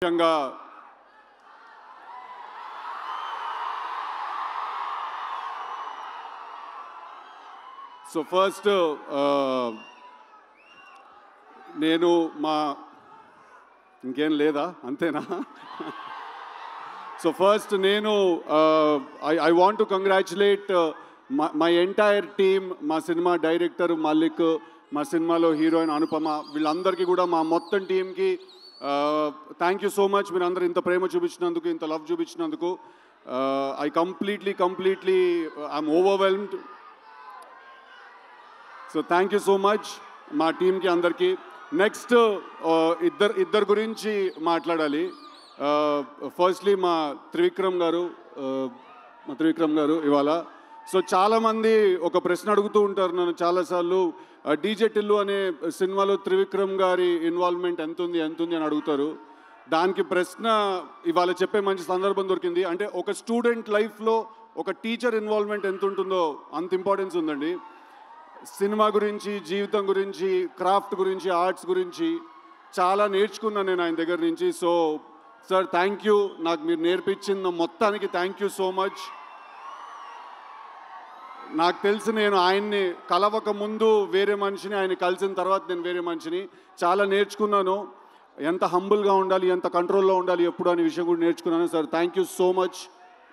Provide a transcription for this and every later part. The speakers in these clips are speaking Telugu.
ముఖ్యంగా సో ఫస్ట్ నేను మా ఇంకేం లేదా? అంతేనా? సో ఫస్ట్ నేను I I want to congratulate my entire team మా సినిమా డైరెక్టర్ మల్లిక్ మా సినిమాలో హీరోయిన్ అనుపమ వీళ్ళందరికీ కూడా మా మొత్తం టీంకి థ్యాంక్ యూ సో మచ్ మీరు అందరూ ఇంత ప్రేమ చూపించినందుకు ఇంత love చూపించినందుకు. I completely completely I'm overwhelmed so thank you so much మా టీంకి అందరికీ. నెక్స్ట్ ఇద్దరు ఇద్దరు గురించి మాట్లాడాలి. ఫస్ట్లీ మా త్రివిక్రమ్ గారు మా త్రివిక్రమ్ గారు ఇవాళ సో చాలామంది ఒక ప్రశ్న అడుగుతూ ఉంటారు నన్ను చాలాసార్లు డీజే టిల్లు అనే సినిమాలో త్రివిక్రమ్ గారి ఇన్వాల్వ్మెంట్ ఎంత ఉంది ఎంత ఉంది అని అడుగుతారు. దానికి ప్రశ్న ఇవాళ చెప్పే మంచి సందర్భం దొరికింది. అంటే ఒక స్టూడెంట్ లైఫ్లో ఒక టీచర్ ఇన్వాల్వ్మెంట్ ఎంత ఉంటుందో అంత ఇంపార్టెన్స్ ఉందండి. సినిమా గురించి జీవితం గురించి క్రాఫ్ట్ గురించి ఆర్ట్స్ గురించి చాలా నేర్చుకున్నాను నేను ఆయన దగ్గర నుంచి. So sir thank you. నాకు మీరు నేర్పించిన మొత్తానికి థ్యాంక్ యూ సో మచ్. నాకు తెలిసి నేను ఆయన్ని కలవక ముందు వేరే మనిషిని ఆయన కలిసిన తర్వాత నేను వేరే మనిషిని. చాలా నేర్చుకున్నాను. ఎంత హంబుల్గా ఉండాలి ఎంత కంట్రోల్లో ఉండాలి ఎప్పుడు అనే విషయం కూడా నేర్చుకున్నాను. Sir thank you so much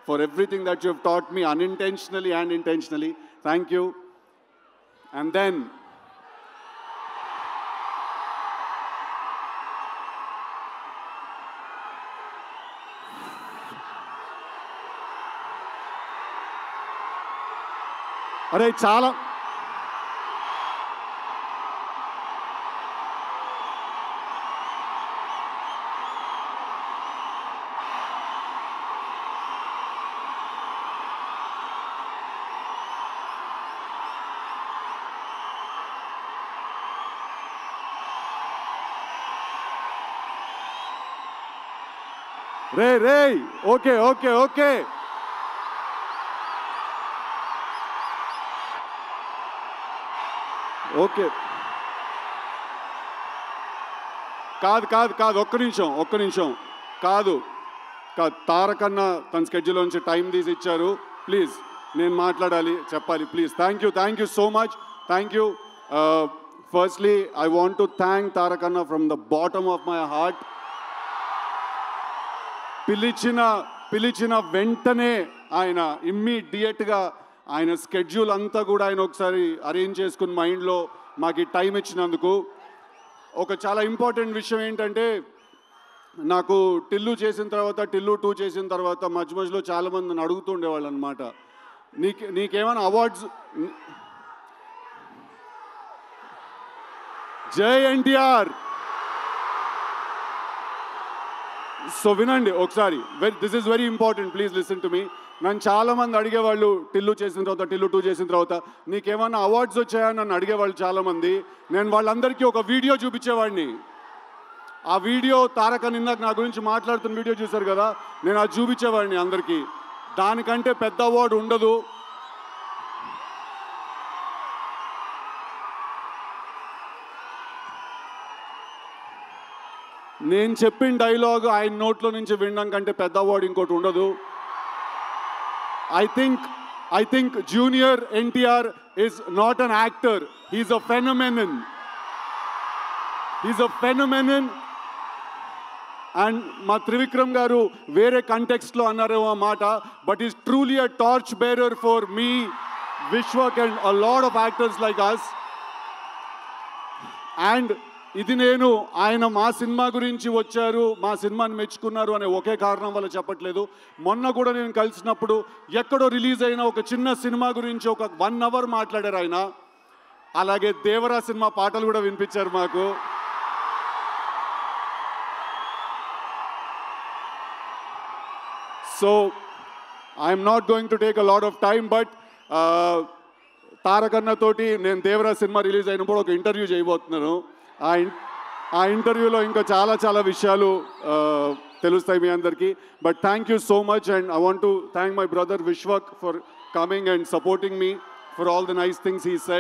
for everything that you taught me unintentionally and intentionally. Thank you. And then అరే చాలా. రే రే ఓకే ఓకే ఓకే. ఓకే. కాదు కాదు కాదు ఒక్క నిమిషం ఒక్క నిమిషం. కాదు కాదు తారకన్న తన స్కెడ్యూల్ నుంచి టైం తీసి ఇచ్చారు. ప్లీజ్ నేను మాట్లాడాలి చెప్పాలి. Please thank you thank you so much thank you firstly I want to thank Tarakanna from the bottom of my heart పిలిచిన పిలిచిన వెంటనే ఆయన ఇమ్మీడియట్గా ఆయన స్కెడ్యూల్ అంతా కూడా ఆయన ఒకసారి అరేంజ్ చేసుకుని మైండ్లో మాకు టైం ఇచ్చినందుకు. ఒక చాలా ఇంపార్టెంట్ విషయం ఏంటంటే నాకు టిల్లు చేసిన తర్వాత టిల్లు టూ చేసిన తర్వాత మధ్య మధ్యలో చాలామంది నన్ను అడుగుతుండేవాళ్ళు అనమాట నీకు నీకేమైనా అవార్డ్స్ జై ఎన్టీఆర్! సో వినండి ఒకసారి. Very this is very important please listen to me నన్ను చాలామంది అడిగేవాళ్ళు టిల్లు చేసిన తర్వాత టిల్లు టూ చేసిన తర్వాత నీకేమన్నా అవార్డ్స్ వచ్చాయా? నన్ను అడిగేవాళ్ళు చాలామంది. నేను వాళ్ళందరికీ ఒక వీడియో చూపించేవాడిని. ఆ వీడియో తారక నిందాక నా గురించి మాట్లాడుతున్న వీడియో చూశారు కదా? నేను అది చూపించేవాడిని అందరికీ. దానికంటే పెద్ద అవార్డు ఉండదు. నేను చెప్పిన డైలాగ్ ఆయన నోట్లో నుంచి వినడం కంటే పెద్ద అవార్డు ఇంకోటి ఉండదు. I think I think junior NTR is not an actor he's a phenomenon he's a phenomenon and మా త్రివిక్రమ్ గారు వేరే కంటెక్స్ట్లో అన్నారేమో మాట but is truly a torch bearer for me Vishwak and a lot of actors like us and ఇది నేను ఆయన మా సినిమా గురించి వచ్చారు మా సినిమాని మెచ్చుకున్నారు అనే ఒకే కారణం వల్ల చెప్పట్లేదు. మొన్న కూడా నేను కలిసినప్పుడు ఎక్కడో రిలీజ్ అయిన ఒక చిన్న సినిమా గురించి ఒక వన్ అవర్ మాట్లాడారు ఆయన. అలాగే దేవరా సినిమా పాటలు కూడా వినిపించారు మాకు. So I'm not going to take a lot of time but తారకన్నతోటి నేను దేవరా సినిమా రిలీజ్ అయినప్పుడు ఒక ఇంటర్వ్యూ చేయబోతున్నాను. ఆ ఆ ఇంటర్వ్యూలో ఇంకా చాలా చాలా విషయాలు తెలుస్తాయి మీ అందరికీ. But thank you so much and I want to thank my brother Vishwak for coming and supporting me for all the nice things he said